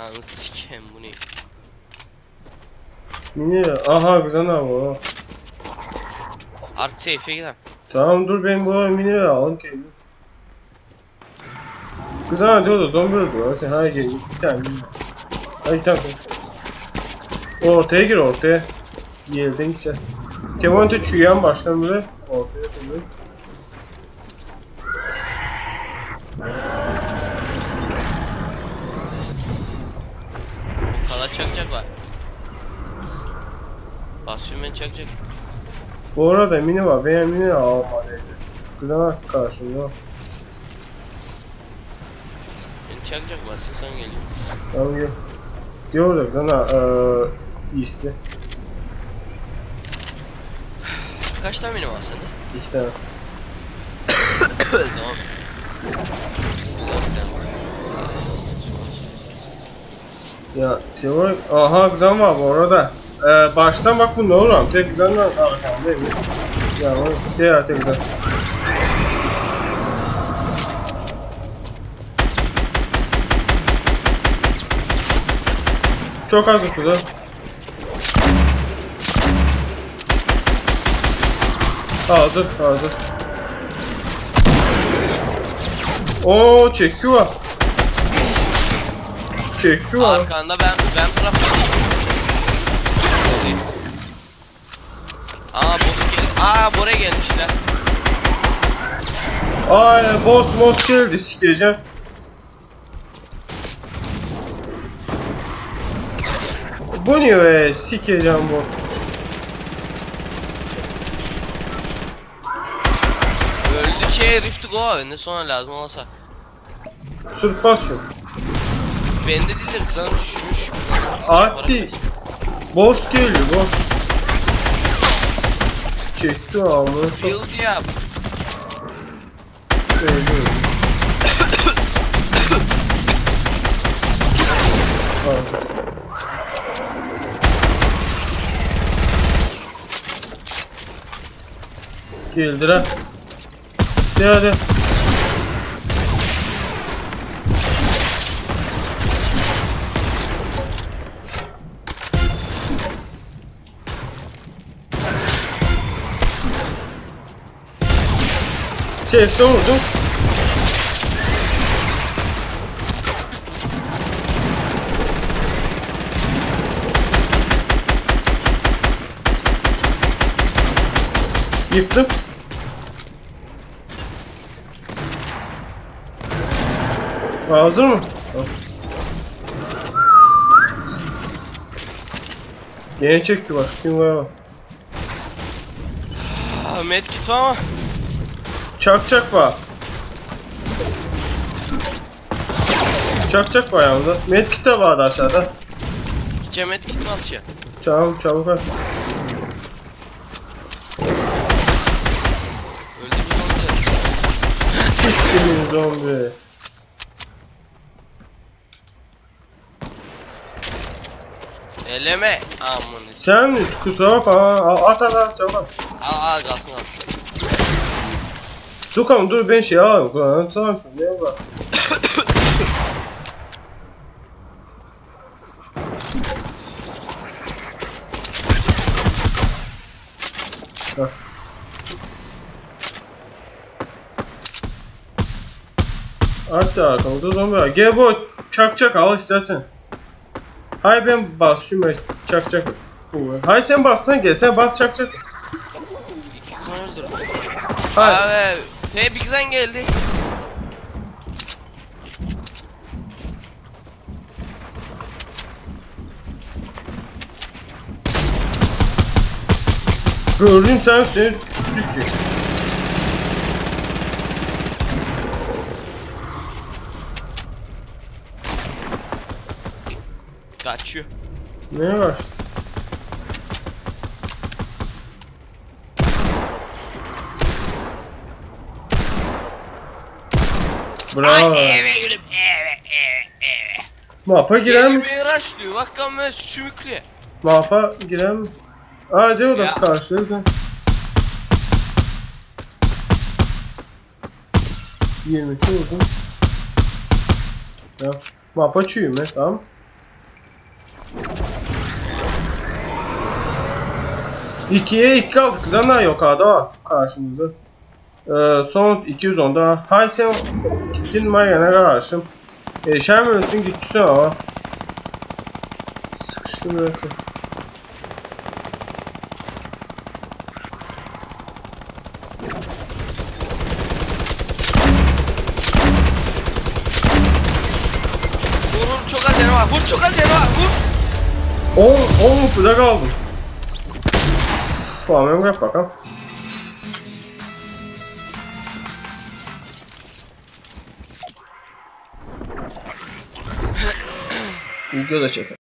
Anı sikeyim bu ne? Mini aha güzel o. Artı safe'e gidelim. Tamam dur ben bu mini alalım kendim. Güzel diyor da zombi öldü. Hadi hadi gel. Bir tane. Hadi bir tane. Ortaya gir ortaya. Yerden gideceğiz. Kevonte çüyen baştan böyle ortaya koyuyor. Çakacak var. Basıyorum ben çakacak. Bu arada mini var. Ben mini almalıydı. Güzel karşımda. Ben çakacak varsa sen geliyor. Tamam gel. Gördük lan ha. Eee iyisi. Kaç tane benim var sende? İki tane. tamam. Ya teorik aha güzel var bu arada. Ee, baştan bak bu ne ama tek güzel mi? Ya o diğer tek güzel. Çok az tutuyor. Hazır, hazır. Oo, çekiyor. Çekiyor. Arkanda ben ben taraftayım. Aa boss geldi. Aa buraya gelmişler. Ay boss boss geldi sikeceğim. Bu ne be sikeceğim bu. Öldü şey Rift Go ne sonra lazım olsa. Sırf bas yok. Bende değildir sana düşmüş. Ati. Boss geliyor boss. Çekti sok. Build yap. Öldü. Ha. Geldir ha. De hadi. Ses vurdum. Yıktım. Hazır mı? Yeni çekti bak. Kim var. Aa medkit ama. Çak çak var. Çak çak var yanında. Medkit de vardı aşağıda. Gideceğim medkit? Tamam çabuk at. Öldü bir zombi. Eleme. Amına. s- Sen kusura bakma. At at at çabuk al kalsın kalsın. Kanka dur ben şey alayım. Tamam sen. Hah. At da arkamda zombi var. Gel bu çak çak al istersen. Hay ben basıyorum çak çak. Hay sen bassan gel sen bas çak çak. İki kızan öldürdüm. Hay. Abi. Bir kızan geldi. Gördün sen seni düşecek. Kaçıyor. Ne var? Bravo. Ay eve gülüm eve eve eve. Mapa girem. Yemeği raşlıyor bak ama sümüklü. Mapa girem. Aa diyor da Ya. karşıya da. 22 vurdum. Ya. Mapa çüğüme tamam. İkiye iki kaldık. Zaten yok ada karşımızda. Ee, son 210'da. Hay sen gittin Marian'a karşım. E, Şerm ölsün gitti ama. Sıkıştım belki. Vur vur çok az yanı var. Vur çok az yanı var. Vur. 10 10 mutluda kaldım. Tamam yap bakalım. Video da çeker.